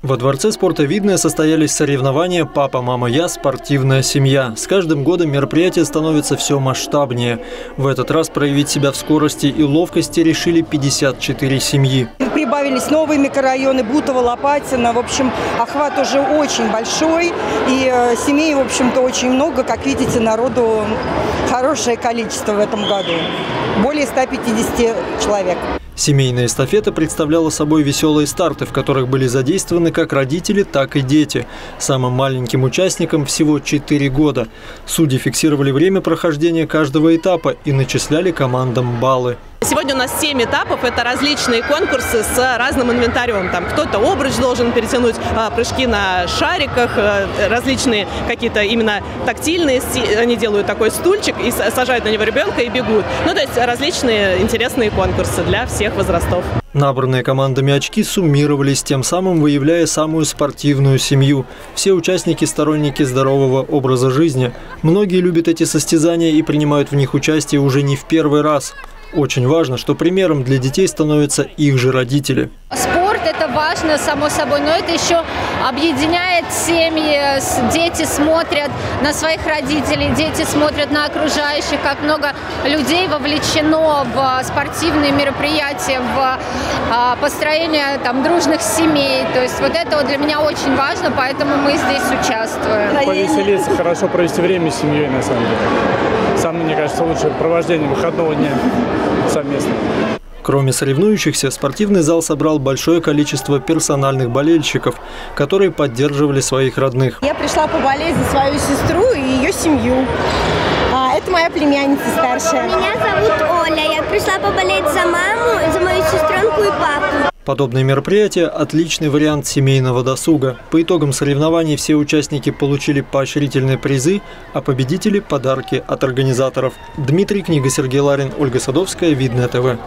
Во Дворце спорта «Видное» состоялись соревнования «Папа, мама, я. Спортивная семья». С каждым годом мероприятие становится все масштабнее. В этот раз проявить себя в скорости и ловкости решили 54 семьи. Прибавились новые микрорайоны Бутово, Лопатина. В общем, охват уже очень большой. И э, семей, в общем-то, очень много. Как видите, народу хорошее количество в этом году. Более 150 человек. Семейная эстафета представляла собой веселые старты, в которых были задействованы как родители, так и дети. Самым маленьким участникам всего 4 года. Судьи фиксировали время прохождения каждого этапа и начисляли командам баллы. Сегодня у нас 7 этапов. Это различные конкурсы с разным инвентарем. Там кто-то обруч должен перетянуть, а, прыжки на шариках, а, различные какие-то именно тактильные. Они делают такой стульчик и сажают на него ребенка и бегут. Ну, то есть различные интересные конкурсы для всех возрастов. Набранные командами очки суммировались, тем самым выявляя самую спортивную семью. Все участники – сторонники здорового образа жизни. Многие любят эти состязания и принимают в них участие уже не в первый раз. Очень важно, что примером для детей становятся их же родители. Спорт – это важно, само собой, но это еще объединяет семьи. Дети смотрят на своих родителей, дети смотрят на окружающих, как много людей вовлечено в спортивные мероприятия, в а, построение там, дружных семей. То есть вот это вот для меня очень важно, поэтому мы здесь участвуем. Повеселиться, хорошо провести время с семьей, на самом деле самое, мне кажется, лучшее провождение выходного дня совместно. Кроме соревнующихся, спортивный зал собрал большое количество персональных болельщиков, которые поддерживали своих родных. Я пришла поболеть за свою сестру и ее семью. А, это моя племянница старшая. Меня зовут Оля. Я пришла поболеть за маму, за мою сестренку и папу. Подобные мероприятия – отличный вариант семейного досуга. По итогам соревнований все участники получили поощрительные призы, а победители – подарки от организаторов. Дмитрий Книга, Сергей Ларин, Ольга Садовская, Видное ТВ.